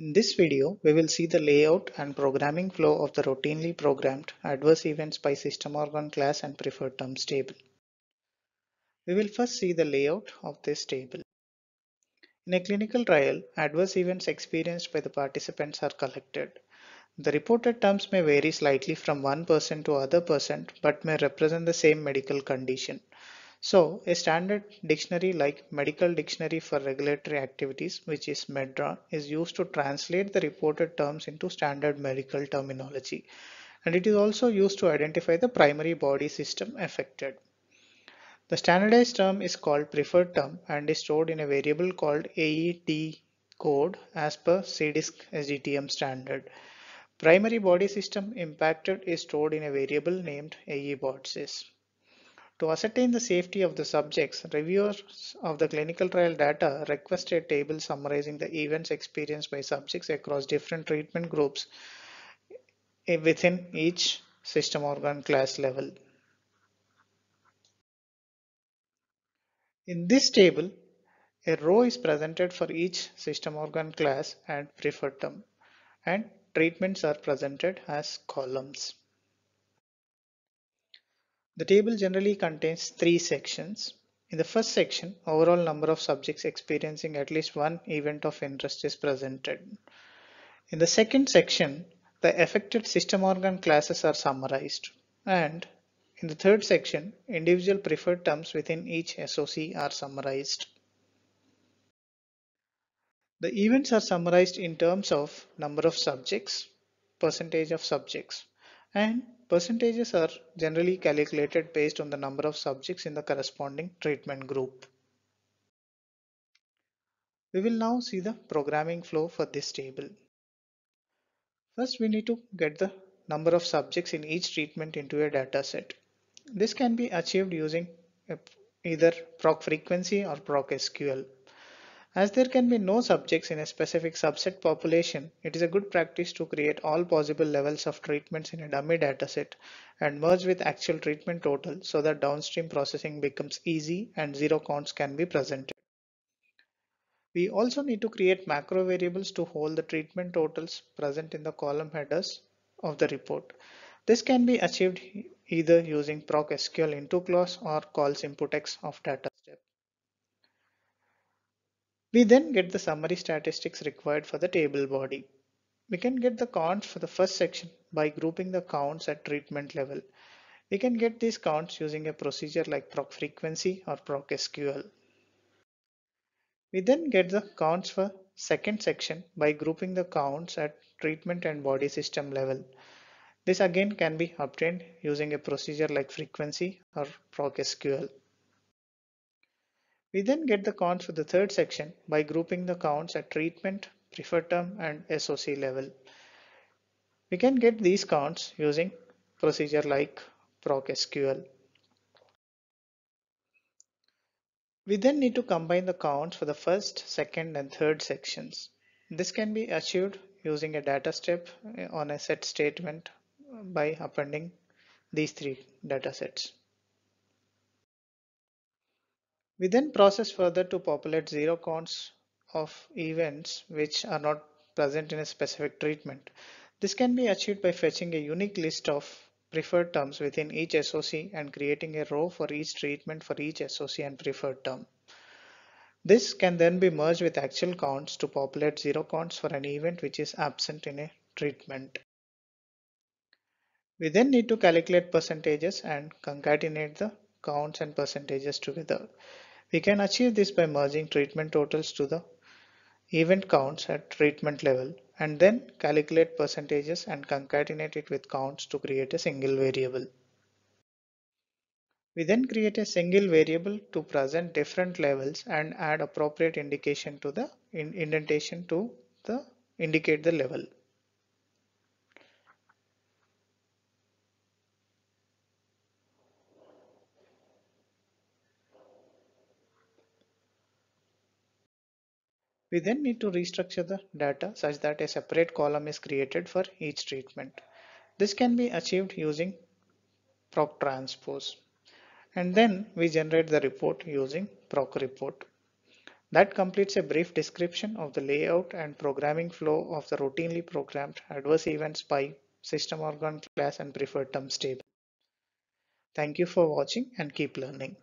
In this video, we will see the layout and programming flow of the routinely programmed adverse events by system organ class and preferred terms table. We will first see the layout of this table. In a clinical trial, adverse events experienced by the participants are collected. The reported terms may vary slightly from one person to other person but may represent the same medical condition. So a standard dictionary like medical dictionary for regulatory activities which is MedDRA is used to translate the reported terms into standard medical terminology and it is also used to identify the primary body system affected. The standardized term is called preferred term and is stored in a variable called AET code as per CDISC SDTM standard. Primary body system impacted is stored in a variable named AEBODSYS. To ascertain the safety of the subjects, reviewers of the clinical trial data request a table summarizing the events experienced by subjects across different treatment groups eh, within each system organ class level. In this table, a row is presented for each system organ class and preferred term, and treatments are presented as columns. The table generally contains three sections. In the first section, overall number of subjects experiencing at least one event of interest is presented. In the second section, the affected system organ classes are summarized. And in the third section, individual preferred terms within each SOC are summarized. The events are summarized in terms of number of subjects, percentage of subjects, and Percentages are generally calculated based on the number of subjects in the corresponding treatment group. We will now see the programming flow for this table. First, we need to get the number of subjects in each treatment into a data set. This can be achieved using either proc frequency or proc SQL. As there can be no subjects in a specific subset population, it is a good practice to create all possible levels of treatments in a dummy dataset and merge with actual treatment total so that downstream processing becomes easy and zero counts can be presented. We also need to create macro variables to hold the treatment totals present in the column headers of the report. This can be achieved either using proc SQL into clause or call symputx of data. We then get the summary statistics required for the table body. We can get the counts for the first section by grouping the counts at treatment level. We can get these counts using a procedure like proc frequency or proc SQL. We then get the counts for second section by grouping the counts at treatment and body system level. This again can be obtained using a procedure like frequency or proc SQL. We then get the counts for the third section by grouping the counts at treatment, preferred term and SOC level. We can get these counts using procedure like procSQL. We then need to combine the counts for the first, second and third sections. This can be achieved using a data step eh, on a set statement by appending these three data sets. We then process further to populate zero counts of events which are not present in a specific treatment. This can be achieved by fetching a unique list of preferred terms within each SOC and creating a row for each treatment for each SOC and preferred term. This can then be merged with actual counts to populate zero counts for an event which is absent in a treatment. We then need to calculate percentages and concatenate the counts and percentages together. We can achieve this by merging treatment totals to the event counts at treatment level and then calculate percentages and concatenate it with counts to create a single variable. We then create a single variable to present different levels and add appropriate indication to the indentation to the indicate the level. We then need to restructure the data such that a separate column is created for each treatment. This can be achieved using proc transpose. And then we generate the report using proc report. That completes a brief description of the layout and programming flow of the routinely programmed adverse events by system organ class and preferred terms table. Thank you for watching and keep learning.